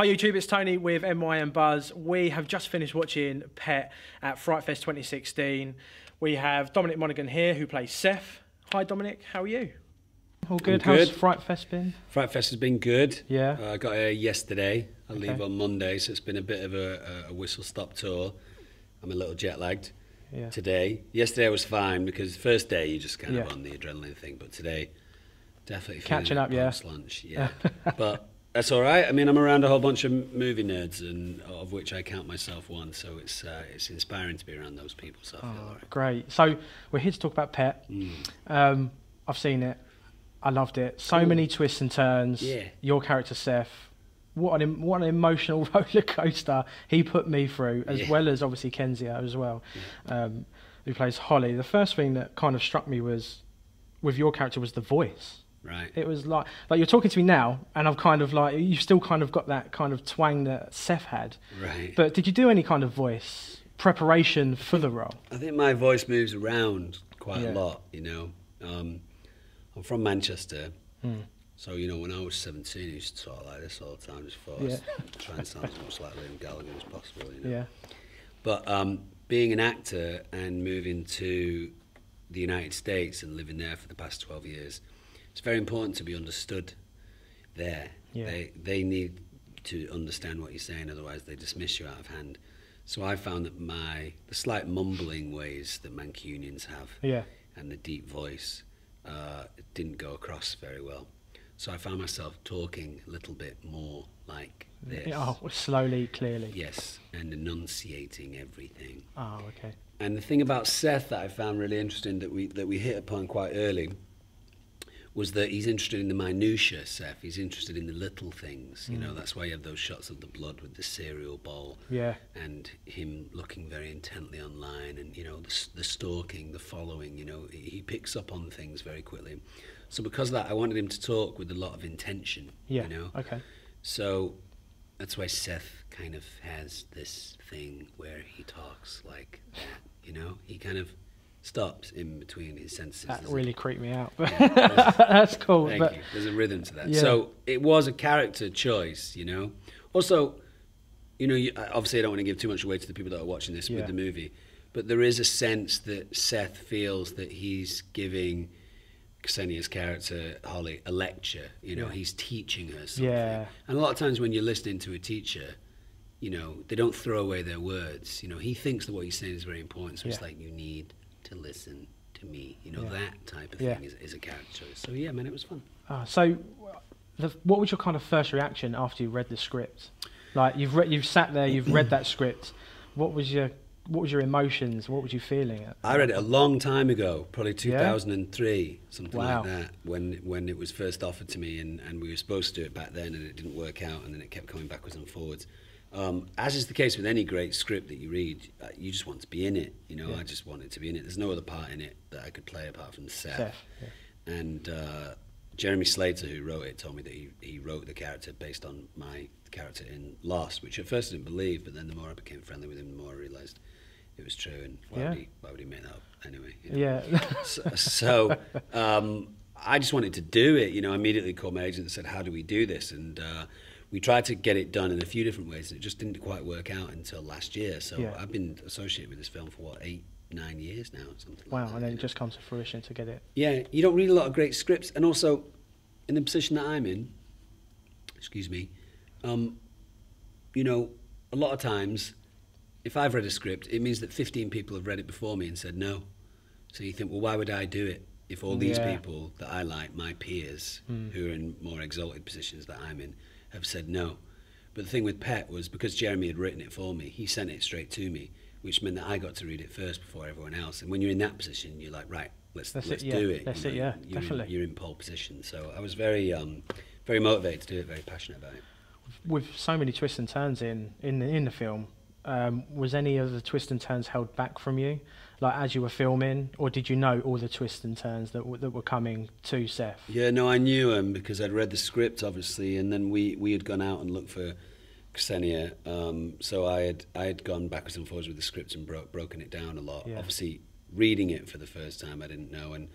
Hi YouTube, it's Tony with MYM Buzz. We have just finished watching Pet at Fright Fest 2016. We have Dominic Monaghan here who plays Seth. Hi Dominic, how are you? All good. Good. How's Fright Fest been? Fright Fest has been good. Yeah. Uh, I got here yesterday. I Okay. leave on Monday, so it's been a bit of a, a whistle stop tour. I'm a little jet lagged Yeah. today. Yesterday was fine because first day you just kind of on the adrenaline thing, but today definitely Catching up, it yeah. post-lunch, yeah. but that's all right. I mean, I'm around a whole bunch of movie nerds, and of which I count myself one. So it's uh, it's inspiring to be around those people. So I feel all right. Great. So we're here to talk about Pet. Mm. Um, I've seen it. I loved it. So Cool. many twists and turns. Yeah. Your character Seth. What an what an emotional roller coaster he put me through, as Yeah. well as obviously Ksenia as well, um, who plays Holly. The first thing that kind of struck me was, with your character, was the voice. Right. It was like like you're talking to me now, and I've kind of like you've still kind of got that kind of twang that Seth had. Right. But did you do any kind of voice preparation for the role? I think my voice moves around quite Yeah. a lot, you know. Um, I'm from Manchester, Hmm. so, you know, when I was 17, I used to talk like this all the time, just thought Yeah. Try and sound as much like Liam Gallagher as possible, you know. Yeah. But um, being an actor and moving to the United States and living there for the past 12 years, it's very important to be understood there. Yeah. They, they need to understand what you're saying, otherwise they dismiss you out of hand. So I found that my the slight mumbling ways that Mancunians have Yeah. and the deep voice uh, didn't go across very well. So I found myself talking a little bit more like this. Oh, slowly, clearly. Yes, and enunciating everything. Oh, okay. And the thing about Seth that I found really interesting that we that we hit upon quite early was that he's interested in the minutiae, Seth. He's interested in the little things. You know, mm. that's why you have those shots of the blood with the cereal bowl Yeah. and him looking very intently online and, you know, the, the stalking, the following, you know, he he picks up on things very quickly. So because of that, I wanted him to talk with a lot of intention, Yeah. you know. Okay. So that's why Seth kind of has this thing where he talks like that, you know? He kind of stops in between his sentences. That really creeped me out. Yeah, That's cool. Thank but you. There's a rhythm to that. Yeah. So it was a character choice, you know? Also, you know, you, obviously I don't want to give too much away to the people that are watching this Yeah. with the movie, but there is a sense that Seth feels that he's giving Ksenia's character, Holly, a lecture. You know, Yeah. he's teaching her something. Yeah. And a lot of times when you're listening to a teacher, you know, they don't throw away their words. You know, he thinks that what he's saying is very important. So it's like, you need to listen to me. You know, Yeah. that type of Yeah. thing is, is a character. So yeah, man, it was fun. Ah, so, the, what was your kind of first reaction after you read the script? Like you've read, you've sat there, you've read that script. What was your what was your emotions? What was you feeling? At, I read it a long time ago, probably Yeah? 2003, something Wow. like that, when when it was first offered to me, and, and we were supposed to do it back then, and it didn't work out, and then it kept coming backwards and forwards. Um, as is the case with any great script that you read, uh, you just want to be in it. You know, Yeah. I just wanted to be in it. There's no other part in it that I could play apart from Seth. Seth, yeah. And uh, Jeremy Slater, who wrote it, told me that he, he wrote the character based on my character in Lost, which at first I didn't believe, but then the more I became friendly with him, the more I realised it was true. And why, Yeah. would, he, why would he make that up anyway? you know? Yeah. so, so um, I just wanted to do it. You know, I immediately called my agent and said, "How do we do this?" And uh, we tried to get it done in a few different ways, and it just didn't quite work out until last year. So Yeah. I've been associated with this film for what eight, nine years now, something. wow, like that, and then it just comes to fruition to get it. Yeah, you don't read a lot of great scripts, and also in the position that I'm in, excuse me, um, you know, a lot of times, if I've read a script, it means that 15 people have read it before me and said no. So you think, well, why would I do it if all these Yeah. people that I like, my peers, Hmm. who are in more exalted positions that I'm in, have said no? But the thing with Pet was because Jeremy had written it for me, he sent it straight to me, which meant that I got to read it first before everyone else. And when you're in that position, you're like, right, let's That's let's yeah, do it. that's you it, know, yeah, you're definitely. In, you're in pole position. So I was very, um, very motivated to do it, very passionate about it. With so many twists and turns in in the, in the film, um, was any of the twists and turns held back from you, like as you were filming, or did you know all the twists and turns that w- that were coming to Seth? Yeah, no, I knew him because I'd read the script, obviously, and then we, we had gone out and looked for Ksenia. Um, so I had I had gone backwards and forwards with the script and bro- broken it down a lot. Yeah. Obviously, reading it for the first time, I didn't know, and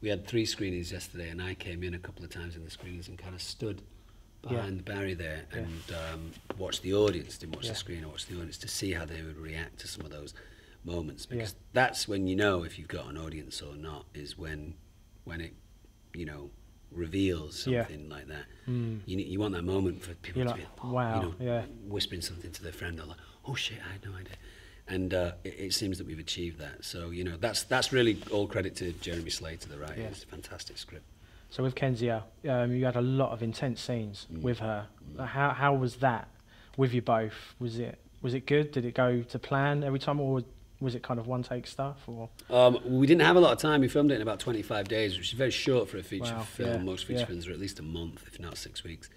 we had three screenings yesterday, and I came in a couple of times in the screenings and kind of stood behind the barrier there and um, watch the audience, didn't watch Yeah. the screen, I watched the audience to see how they would react to some of those moments Yeah. because that's when you know if you've got an audience or not is when when it you know reveals Yeah. something like that. Mm. You you want that moment for people You're to like, be oh, wow, you know, yeah. whispering something to their friend or like, oh shit, I had no idea. And uh, it, it seems that we've achieved that. So you know, that's that's really all credit to Jeremy Slater, the writer. Yeah. It's a fantastic script. So with Ksenia, um, you had a lot of intense scenes Mm. with her. How how was that with you both? Was it was it good? Did it go to plan every time, or was it kind of one take stuff? Or Um, we didn't have a lot of time. We filmed it in about 25 days, which is very short for a feature Wow, film. yeah, Most feature yeah. films are at least a month, if not six weeks.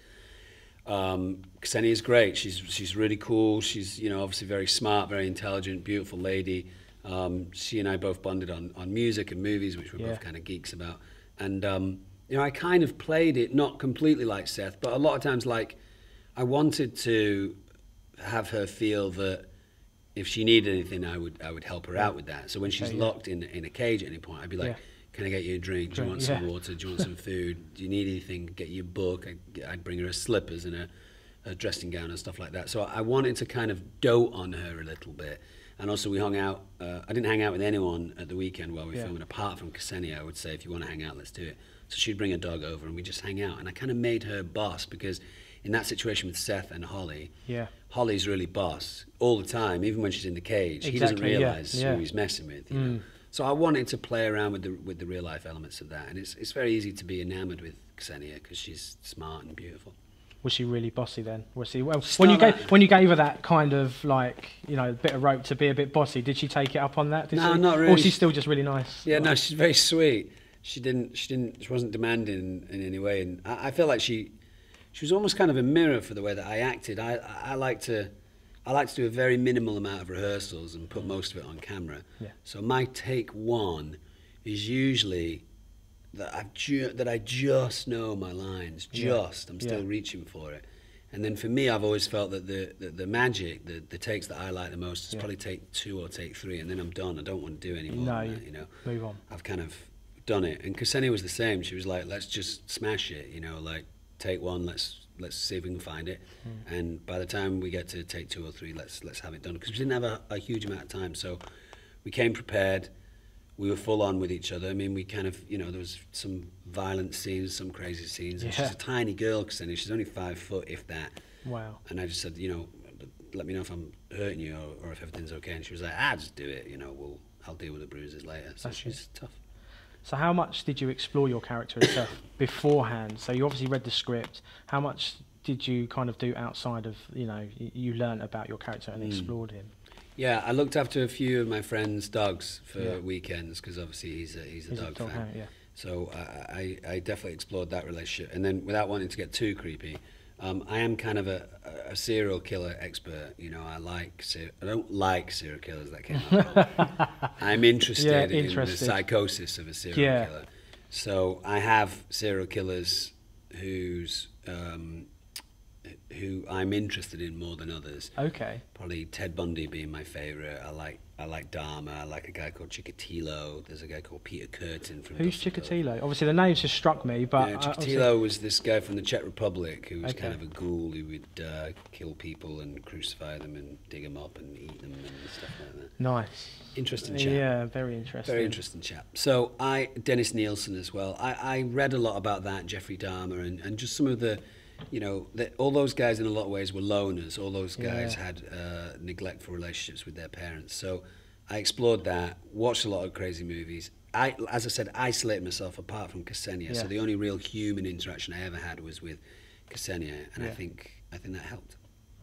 Um, Ksenia is great. She's she's really cool. She's you know obviously very smart, very intelligent, beautiful lady. Um, she and I both bonded on, on music and movies, which we're Yeah. both kind of geeks about. And um, you know, I kind of played it not completely like Seth, but a lot of times like I wanted to have her feel that if she needed anything, I would I would help her out with that. So when she's yeah. locked in in a cage at any point, I'd be like, Yeah. "Can I get you a drink? Do you want some water? Do you want some food? Do you need anything? Get you a book." I'd, I'd bring her her slippers and a, a dressing gown and stuff like that. So I wanted to kind of dote on her a little bit. And also we hung out. Uh, I didn't hang out with anyone at the weekend while we were filming, apart from Ksenia. I would say, if you want to hang out, let's do it. So she'd bring a dog over and we just hang out. And I kind of made her boss because in that situation with Seth and Holly, yeah, Holly's really boss all the time, even when she's in the cage. he doesn't Exactly, yeah, realize yeah. who he's messing with. You Mm. know? So I wanted to play around with the with the real life elements of that, and it's it's very easy to be enamored with Ksenia because she's smart and beautiful. was she really bossy then? Was she well when you gave when you gave her that kind of like you know bit of rope to be a bit bossy? Did she take it up on that? Did No, she? not really. Or she's still just really nice. Yeah, no, she's very sweet. She didn't she didn't she wasn't demanding in any way, and I, I feel like she she was almost kind of a mirror for the way that I acted. I I, like to. I like to do a very minimal amount of rehearsals and put most of it on camera. Yeah. So my take one is usually that I ju- that I just know my lines. Yeah. Just I'm still Yeah. reaching for it. And then for me, I've always felt that the, the, the magic, the, the takes that I like the most is Yeah. probably take two or take three, and then I'm done. I don't want to do any more No, that, you know. Move on. I've kind of done it. And Ksenia was the same. She was like, let's just smash it, you know, like take one, let's let's see if we can find it. Hmm. And by the time we get to take two or three, let's let's have it done because we didn't have a, a huge amount of time. So we came prepared. We were full on with each other. I mean, we kind of, you know, there was some violent scenes, some crazy scenes. Yeah. she's a tiny girl, Ksenia. She's only five foot, if that. Wow. And I just said, you know, let me know if I'm hurting you or, or if everything's okay. And she was like, ah, just do it. You know, we'll I'll deal with the bruises later. So That's she's tough. So how much did you explore your character itself beforehand? So you obviously read the script. How much did you kind of do outside of you know you learnt about your character and Mm. explored him? Yeah, I looked after a few of my friends' dogs for Yeah. weekends because obviously he's a he's a it dog dog fan. parent? Yeah. So I, I I definitely explored that relationship, and then without wanting to get too creepy, um, I am kind of a, a serial killer expert. You know, I like ser- I don't like serial killers that came out. I'm interested, Yeah, in the psychosis of a serial Yeah. killer. So I have serial killers whose um, who I'm interested in more than others. Okay. Probably Ted Bundy being my favorite. I like I like Dahmer. I like a guy called Chikatilo. There's a guy called Peter Kürten from. Who's Dusk Till Dawn. Chikatilo? Obviously the name's just struck me, but Yeah, I- obviously- Chikatilo was this guy from the Czech Republic who was Okay. kind of a ghoul who would uh, kill people and crucify them and dig them up and eat them and stuff like that. nice. Interesting chap. Yeah, very interesting. Very interesting chap. So I, Dennis Nilsen as well. I, I read a lot about that, Jeffrey Dahmer, and, and just some of the, you know, the, all those guys in a lot of ways were loners. All those guys Yeah. had uh, neglectful relationships with their parents. So I explored that, watched a lot of crazy movies. I, as I said, isolated myself apart from Ksenia. Yeah. So the only real human interaction I ever had was with Ksenia, and I think I think that helped.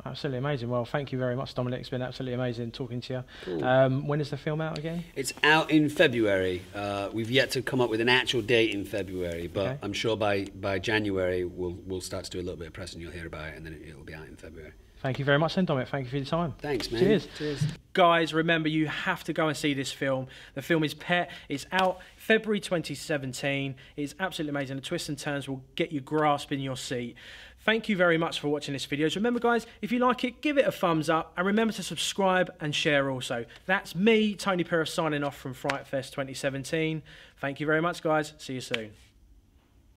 Absolutely amazing. Well, thank you very much, Dominic. It's been absolutely amazing talking to you. Cool. Um, when is the film out again? It's out in February. Uh, we've yet to come up with an actual date in February, but Okay. I'm sure by, by January we'll we'll start to do a little bit of press and you'll hear about it, and then it, it'll be out in February. Thank you very much, then, Dominic. Thank you for your time. Thanks, man. Cheers. Cheers. Guys, remember you have to go and see this film. The film is Pet. It's out February 2017. It's absolutely amazing. The twists and turns will get you grasping your seat. Thank you very much for watching this video. So Remember, guys, if you like it, give it a thumbs up and remember to subscribe and share also. That's me, Tony Perez, signing off from Fright Fest 2017. Thank you very much, guys. See you soon.